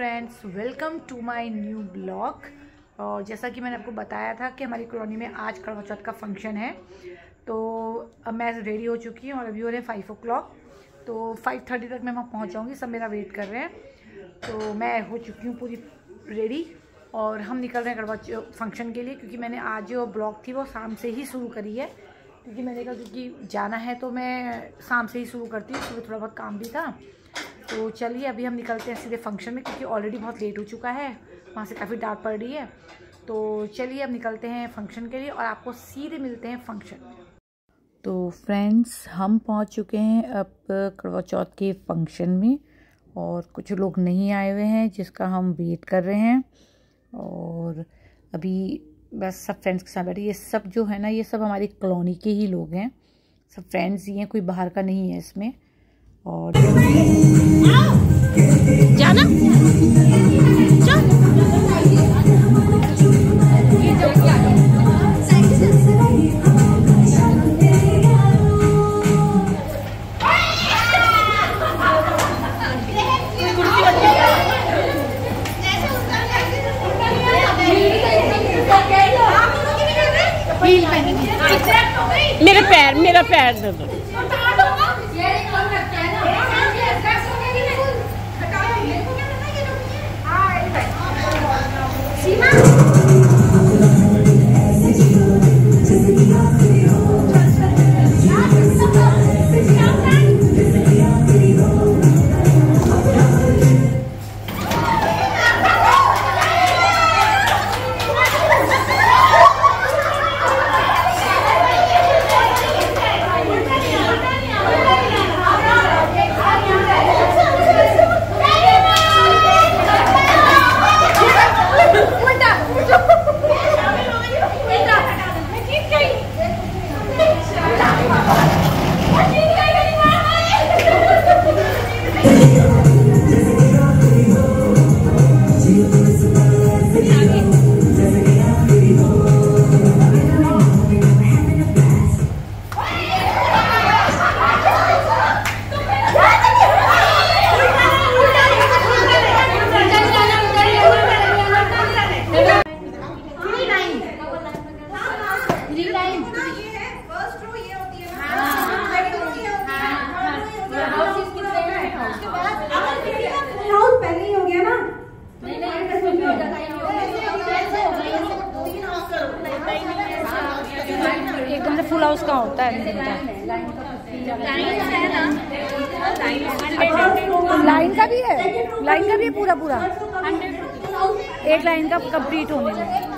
Friends welcome to my new blog और जैसा कि मैंने आपको बताया था कि हमारी कॉलोनी में आज करवा चौथ का फ़ंक्शन है। तो अब मैं रेडी हो चुकी हूँ और अभी हो रहे हैं फाइव ओ तो फाइव थर्टी तक मैं वहाँ पहुँच जाऊँगी, सब मेरा वेट कर रहे हैं। तो मैं हो चुकी हूँ पूरी रेडी और हम निकल रहे हैं करवा फ़ंक्शन के लिए क्योंकि मैंने आज जो ब्लॉग थी वो शाम से ही शुरू करी है। क्योंकि मैंने कहा क्योंकि जाना है तो मैं शाम से ही शुरू करती हूँ, सुबह थोड़ा बहुत काम भी था। तो चलिए, अभी हम निकलते हैं सीधे फ़ंक्शन में, क्योंकि ऑलरेडी बहुत लेट हो चुका है। वहाँ से काफ़ी डांट पड़ रही है। तो चलिए, अब निकलते हैं फ़ंक्शन के लिए और आपको सीधे मिलते हैं फ़ंक्शन तो फ्रेंड्स हम पहुँच चुके हैं अब करवा चौथ के फ़ंक्शन में और कुछ लोग नहीं आए हुए हैं, जिसका हम वेट कर रहे हैं। और अभी बस सब फ्रेंड्स के साथ बैठे, ये सब जो है ना, ये सब हमारी कॉलोनी के ही लोग हैं। सब फ्रेंड्स ही हैं, कोई बाहर का नहीं है इसमें। और जाना? मेरे पैर मेरा पैर दे दो। एकदम से फुल हाउस कहाँ होता है? लाइन का भी है? लाइन का भी है पूरा पूरा? एक लाइन का कंप्लीट होने में।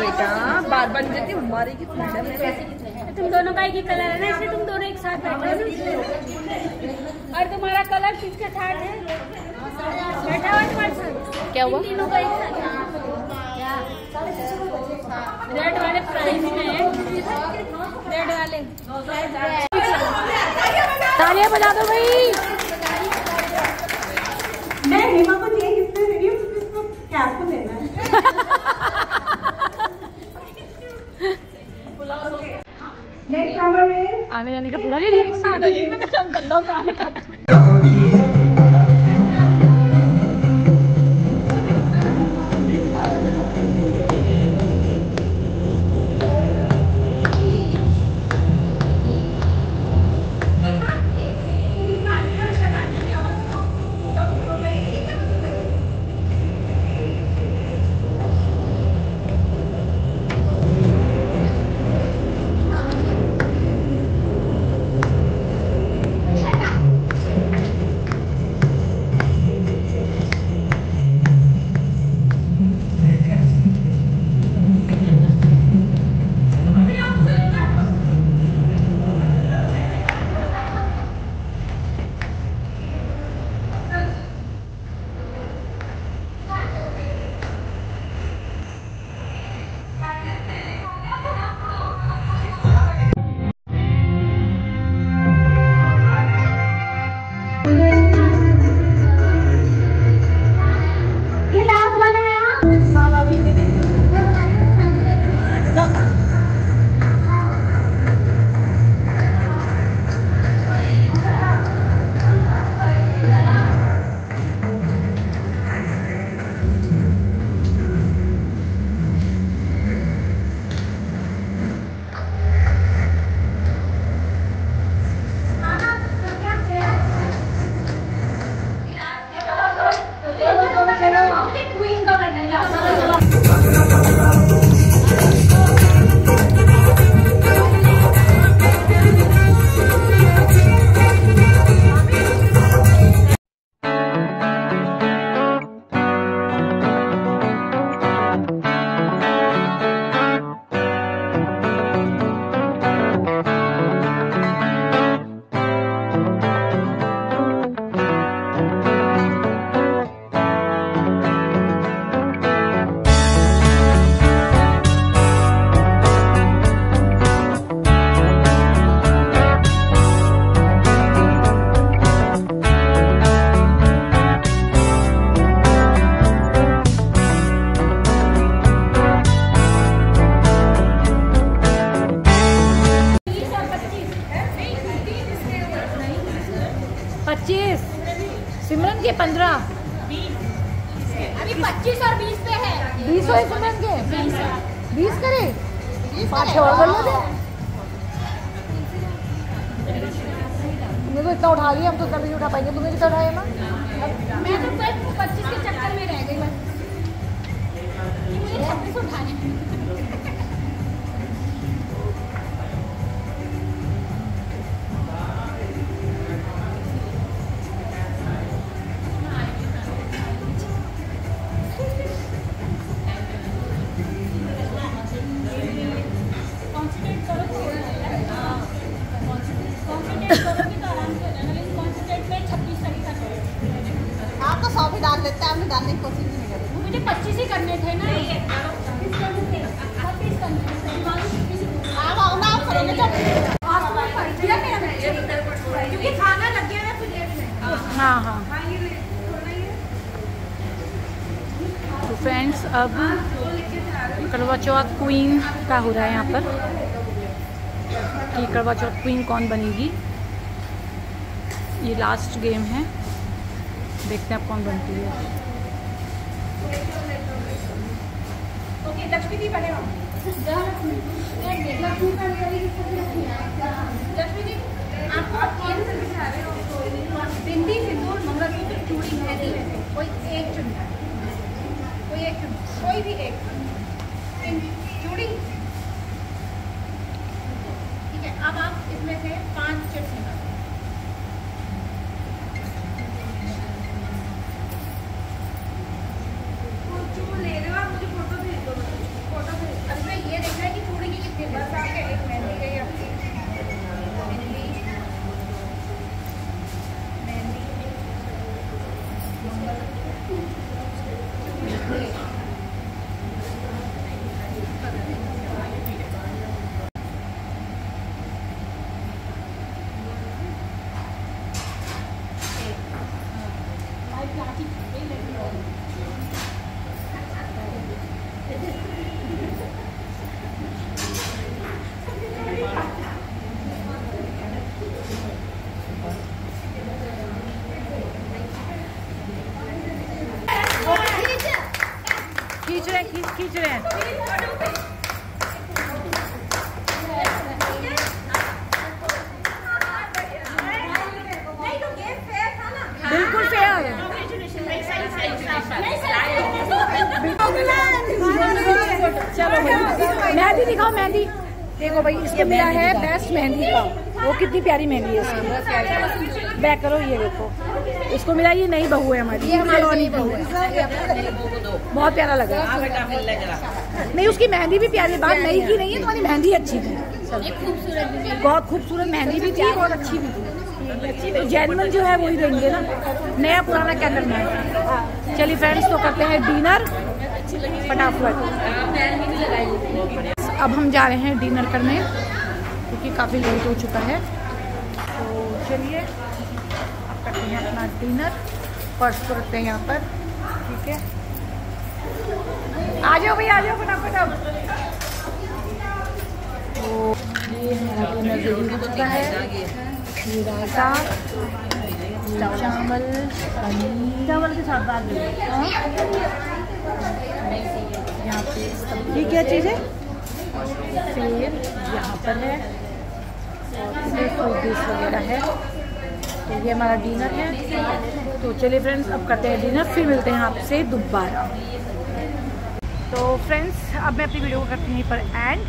बेटा बार बन जाती हमारी की तुम दोनों का एक ही कलर है ना इसलिए तुम दोनों एक साथ बैठे और तुम्हारा कलर किसके साथ है। बैठा हुआ तुम्हारे क्या हुआ? तीनों का एक साथ। रेड वाले प्राइस में रेड वाले। तालियाँ बजा दो भाई। मैं हेमा को चाहिए किसने दे रही हूँ किसको क्या आपको देना है। नेक्स्ट नंबर में आने जाने का पूरा नहीं पच्चीस। सिमरन के पंद्रह। अभी पच्चीस और बीस पे है। बीस हुए सिमरन के? बीस करे? पाँच और कर लो तुमने तो इतना उठा लिया हम तो कभी नहीं उठा पाएँगे। तुमने कितना उठाया ना मैं तो पच्चीस के चक्कर में रह गई बस मुझे छब्बीस उठाने आप तो सौ भी डाल लेते हैं डालने की कोशिश ही करने थे ना हाँ हाँ फ्रेंड्स अब करवा चौथ क्वीन का हो रहा है यहाँ पर। कि करवा चौथ क्वीन कौन बनेगी? ये लास्ट गेम है। देखते हैं कौन बनती है। कोई एक चुनना कोई एक कोई भी एक। चूड़ी ठीक है अब आप इसमें से पाँच चिप्स निकालो ले रहे हो आप मुझे फ़ोटो भेज दो फ़ोटो भेज अब इसमें ये देखना है कि चूड़ी की कितनी बस आपके एक मेहंदी गई आपकी मेहंदी मेहंदी खींच रहे हैं, खींच खींच रहे हैं। बिल्कुल फेयर चलो मेहंदी दिखाओ, मेहंदी। देखो भाई, इसको मिला है बेस्ट मेहंदी का। वो कितनी प्यारी मेहंदी है इसकी। बैक करो, ये देखो। इसको मिला, ये नई बहू है हमारी कॉलोनी बहू है। बहुत प्यारा लगा नहीं उसकी मेहंदी भी प्यारी बात नई की नहीं है तुम्हारी मेहंदी अच्छी थी। बहुत खूबसूरत मेहंदी भी थी बहुत अच्छी भी थी। तो जैनमन जो है वही देंगे ना। नया पुराना कैंडल मैन चलिए फ्रेंड्स तो करते हैं डिनर फटाफट। अब हम जा रहे हैं डिनर करने क्योंकि काफ़ी लेट हो चुका है। तो चलिए अब करते हैं अपना डिनर पर्स को रखते हैं यहाँ पर ठीक है? आ जाओ भाई आ जाओ फटाफट अब। तो ये हमारा डिनर रेडी हो चुका है ये रायता चावल चावल के साथ बाद यहाँ पे ये क्या चीज़ है? फिर यहाँ पर है। और इसमें फ्रूट वगैरह है। तो ये हमारा डिनर है। तो चलिए फ्रेंड्स, अब करते हैं डिनर, फिर मिलते हैं आपसे दोबारा। तो फ्रेंड्स, अब मैं अपनी वीडियो को करती हूँ पर एंड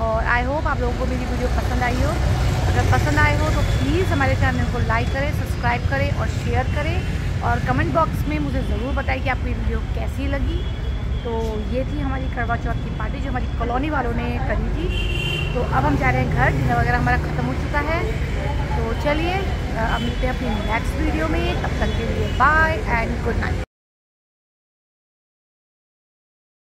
और आई होप आप लोगों को मेरी वीडियो पसंद आई हो। अगर पसंद आए हो तो प्लीज़ हमारे चैनल को लाइक करें सब्सक्राइब करें और शेयर करें। और कमेंट बॉक्स में मुझे ज़रूर बताएँ कि आपकी वीडियो कैसी लगी। तो ये थी हमारी करवा चौथ की पार्टी जो हमारी कॉलोनी वालों ने करी थी। तो अब हम जा रहे हैं घर, डिनर वगैरह हमारा ख़त्म हो चुका है। तो चलिए अब मिलते हैं अपनी नेक्स्ट वीडियो में। तब तक के लिए बाय एंड गुड नाइट